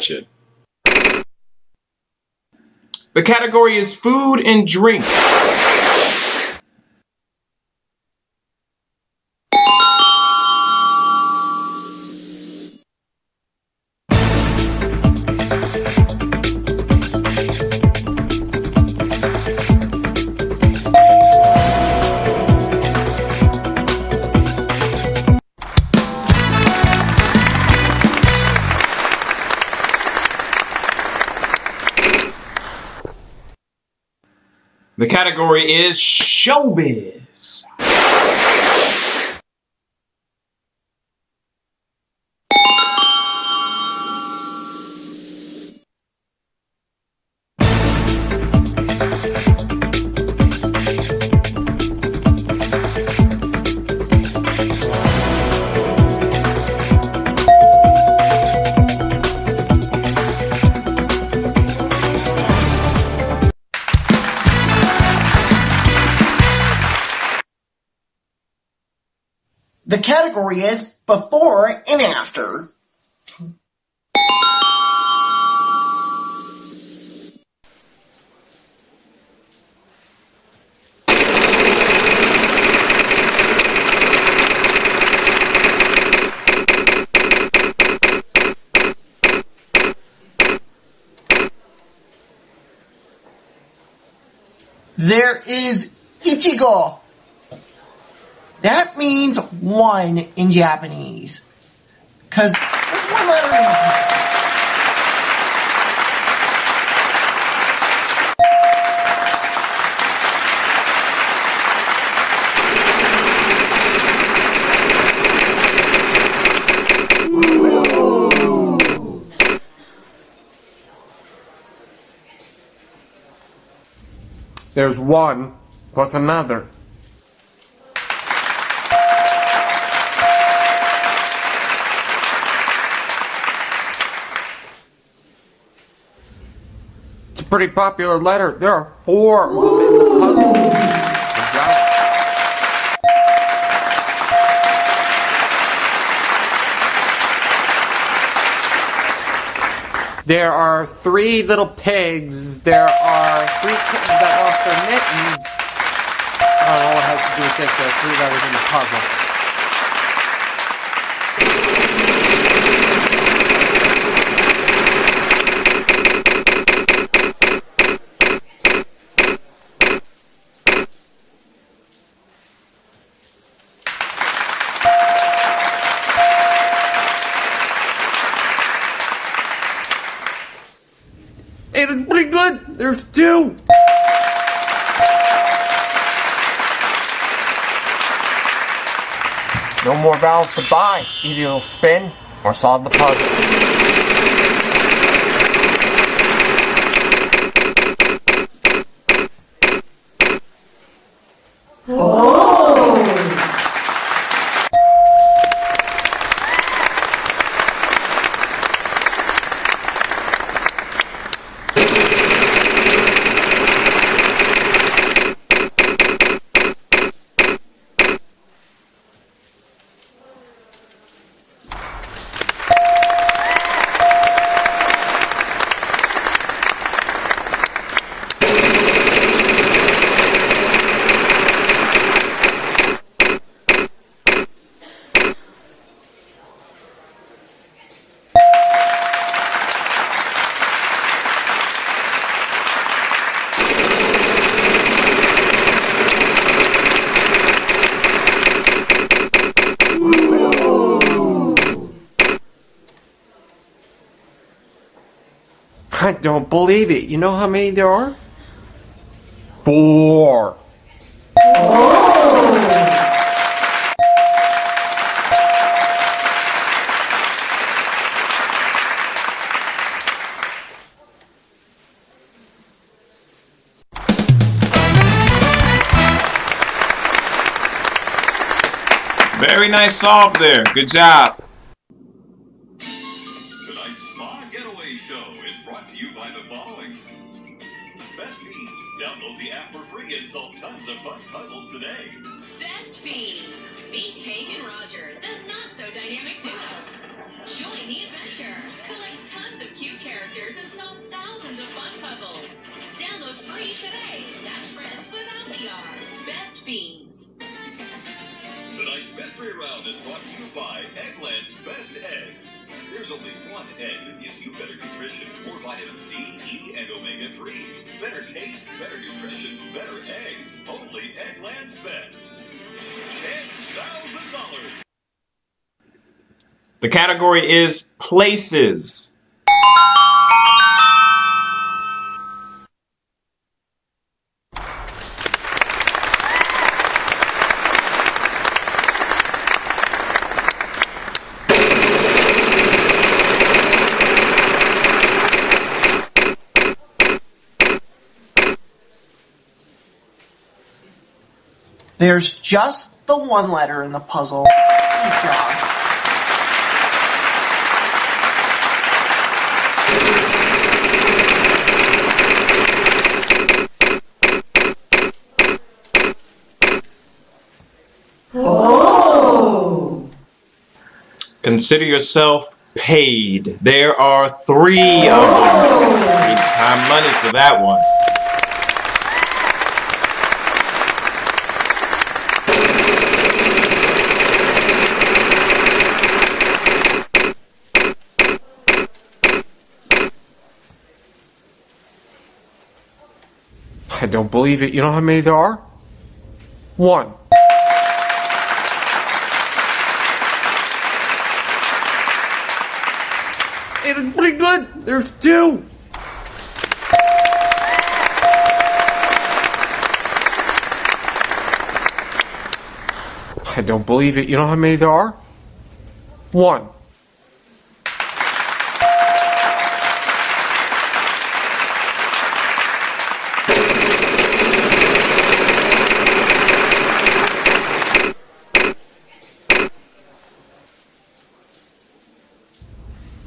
Orchard. The category is food and drink. The category is showbiz. The category is before and after. There is Ichigo. That means one in Japanese. Cause there's one letter in There's one plus another. Pretty popular letter. There are four. There are three little pigs. There are three kittens that lost their mittens. I don't know what has to do with this. There are three letters in the puzzle. It is pretty good. There's two. No more valves to buy. Either you'll spin or solve the puzzle. I don't believe it. You know how many there are? Four. Very nice solve there. Good job. Today. That's friends without the R. Best Beans. Tonight's mystery round is brought to you by Eggland's Best Eggs. There's only one egg that gives you better nutrition, more vitamins D, E, and omega 3s. Better taste, better nutrition, better eggs. Only Eggland's Best. $10,000. The category is places. There's just the one letter in the puzzle. Good job. Consider yourself paid. There are three of them. Need time money for that one. Don't believe it. You know how many there are? One. It is pretty good. There's two. I don't believe it. You know how many there are? One.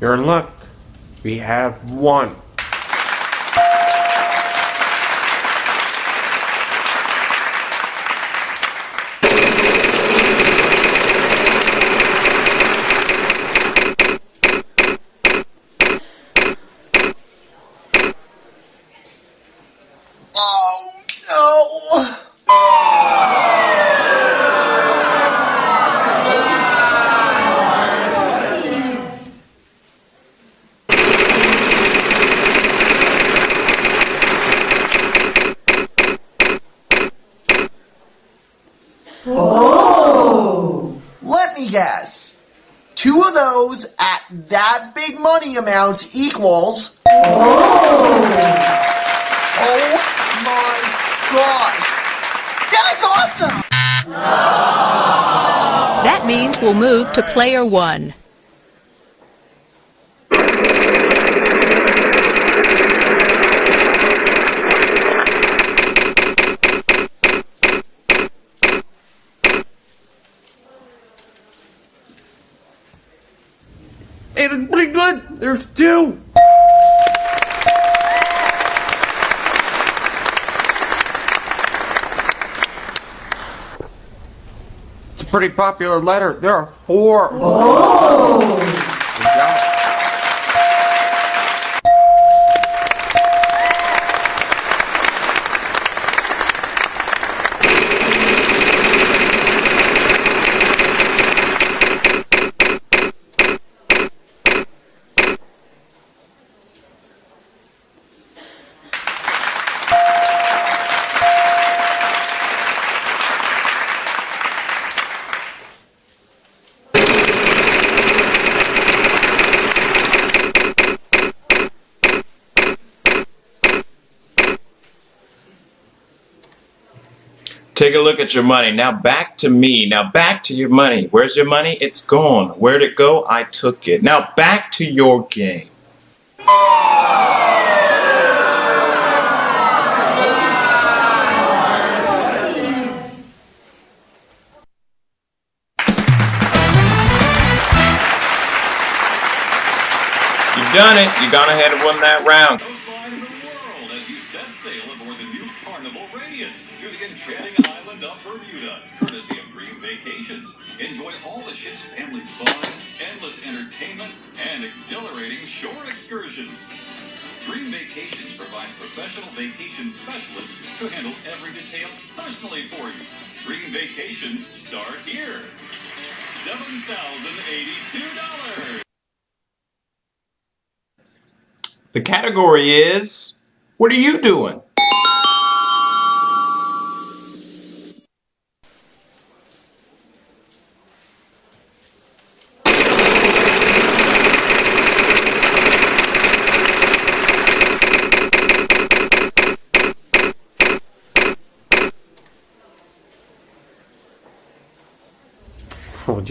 You're in luck. We have one. Oh no! Let me guess. Two of those at that big money amount equals. Oh my gosh! That's awesome! That means we'll move to player one. Pretty good. There's two. It's a pretty popular letter. There are four. Good Take a look at your money. Now back to me. Now back to your money. Where's your money? It's gone. Where'd it go? I took it. Now back to your game. You've done it. You gone ahead and won that round. Entertainment, and exhilarating shore excursions. Dream Vacations provides professional vacation specialists to handle every detail personally for you. Dream Vacations start here. $7,082. The category is What are you doing?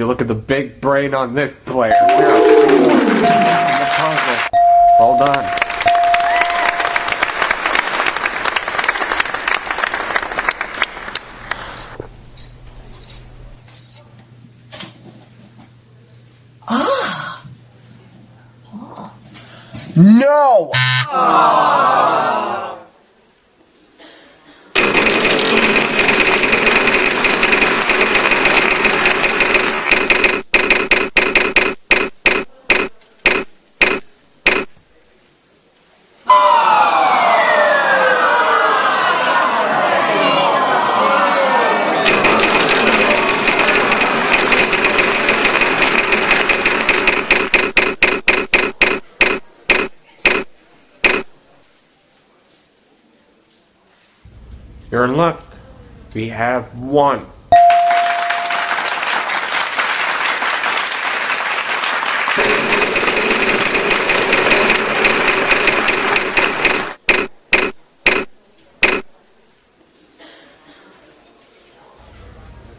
You look at the big brain on this player? There are four in the puzzle. Well done. Ah! No! You're in luck. We have one.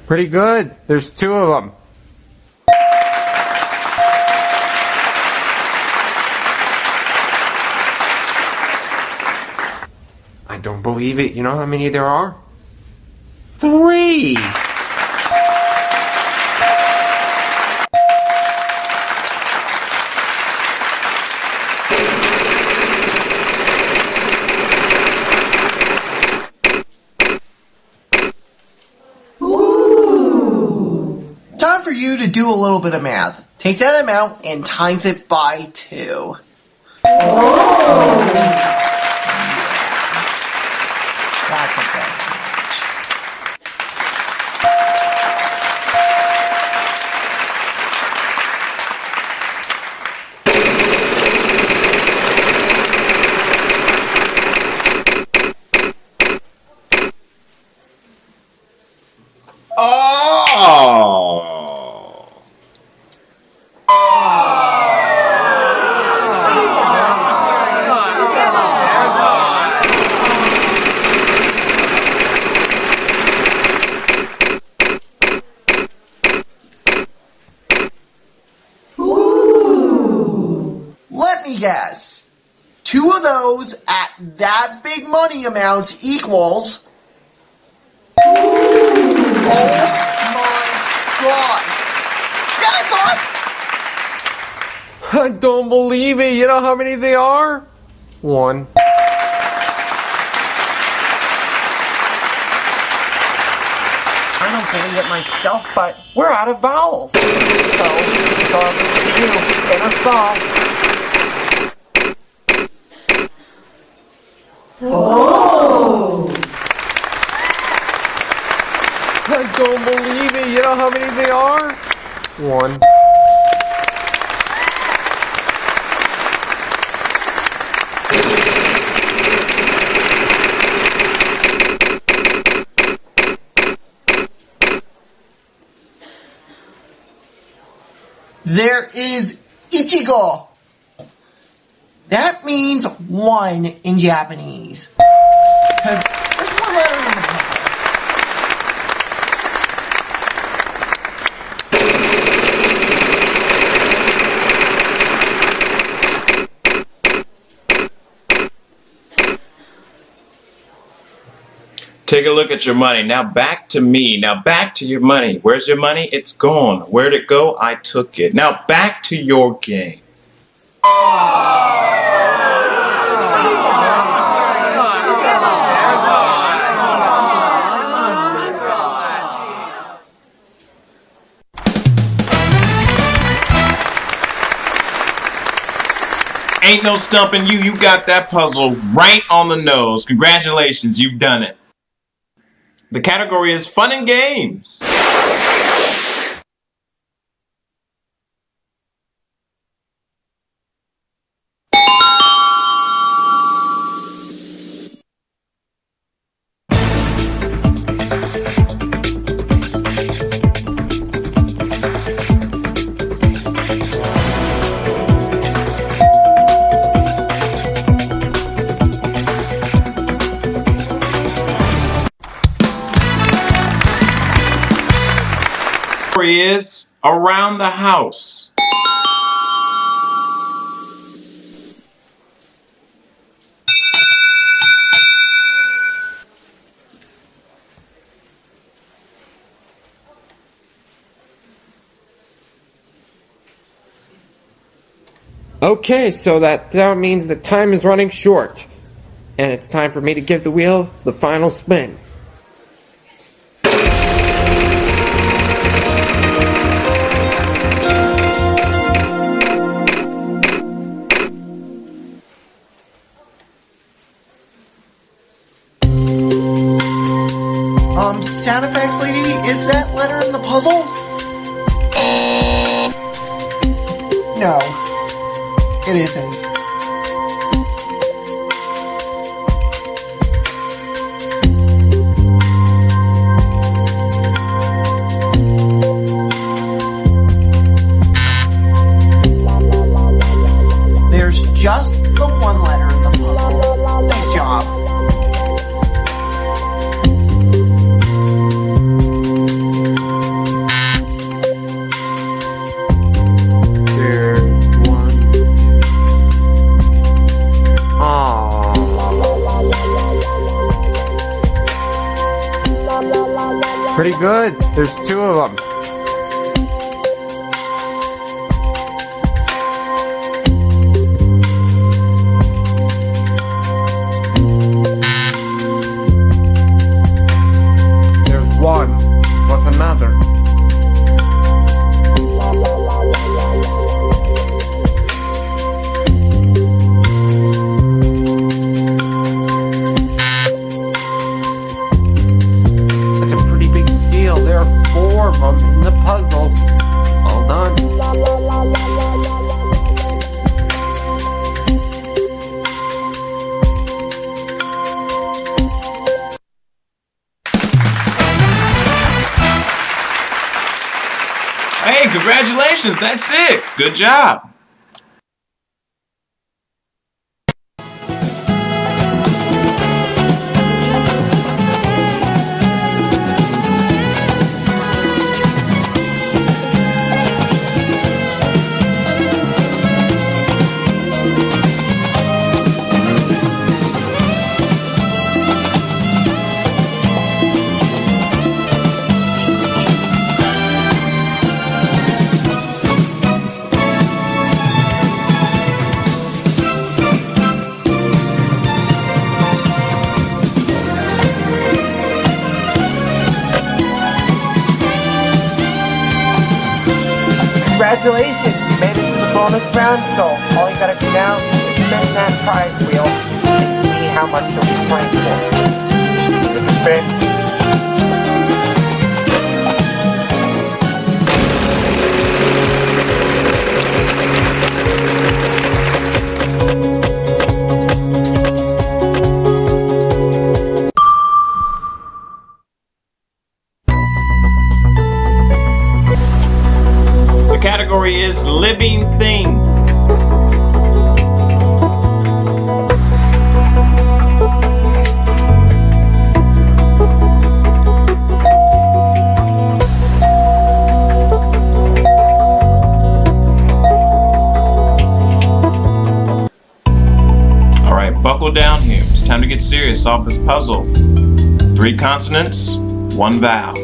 Pretty good. There's two of them. I don't believe it. You know how many there are? Three! Time for you to do a little bit of math. Take that amount and times it by two. That's a bit much. Oh! Let me guess. Two of those at that big money amount equals. Oh my god! That's I don't believe it. You know how many they are? One. I don't believe it myself, but we're out of vowels. So, it's all up to you. Inner solve. Oh! I don't believe it. You know how many they are? One. There is Ichigo. That means one in Japanese. Take a look at your money. Now back to me. Now back to your money. Where's your money? It's gone. Where'd it go? I took it. Now back to your game. Ain't no stumping you. You got that puzzle right on the nose. Congratulations, you've done it. The category is fun and games. Category is around the house. Okay, so that, that means that time is running short. And it's time for me to give the wheel the final spin. Sound effects lady, is that letter in the puzzle? No, it isn't. Pretty good. There's two of them. In the puzzle. Hey, congratulations. That's it. Good job. Congratulations, you made it to the bonus round, so all you gotta do now is spin that prize wheel and see how much you'll be playing for. Solve this puzzle. Three consonants, one vowel.